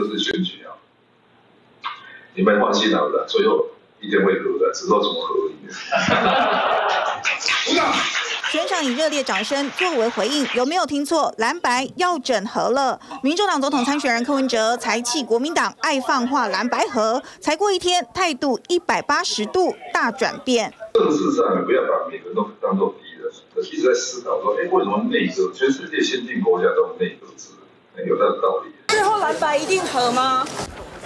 这是选举啊，你们放心好了，最后一定会合的，只说怎么合全场以热烈掌声作为回应，有没有听错？蓝白要整合了。民众党总统参选人柯文哲才气国民党爱放话蓝白合，才过一天，态度一百八十度大转变。政治上，你不要把每个人都当做敌人，一直在思考说，哎，为什么内阁？全世界先进国家都有内阁制，有它的道理。蓝白一定合吗？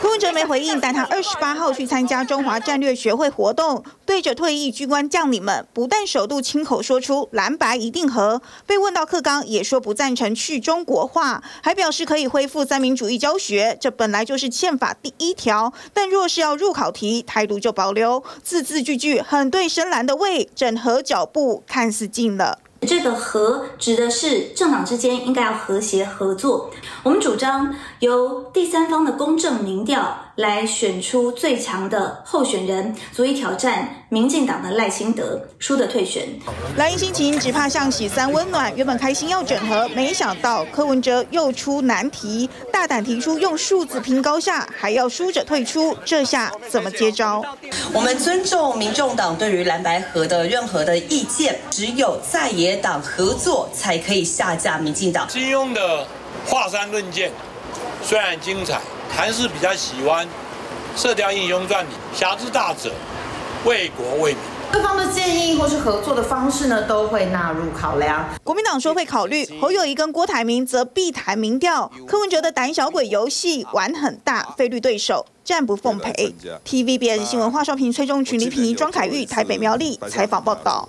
柯文哲没回应，但他二十八号去参加中华战略学会活动，对着退役军官将领们，不但首度亲口说出蓝白一定和，被问到克刚也说不赞成去中国化，还表示可以恢复三民主义教学，这本来就是宪法第一条，但若是要入考题，态度就保留，字字句句很对深蓝的胃，整合脚步看似近了。这个和指的是政党之间应该要和谐合作。我们主张由第三方的公正民调来选出最强的候选人，足以挑战民进党的赖清德，输的退选。蓝营心情只怕像喜三温暖，原本开心要整合，没想到柯文哲又出难题，大胆提出用数字拼高下，还要输者退出，这下怎么接招？我们尊重民众党对于蓝白河的任何的意见，只有在野。党合作才可以下架民进党。金庸的华山论剑虽然精彩，还是比较喜欢《射雕英雄传》里侠之大者，为国为民。各方的建议或是合作的方式呢，都会纳入考量。国民党说会考虑，侯友谊跟郭台铭则避谈民调。柯文哲的胆小鬼游戏玩很大，费率对手战不奉陪。TVBS 新闻华少平、崔中群、李品仪、庄凯玉，台北苗栗采访报道。